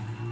Mm-hmm.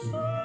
Christmas.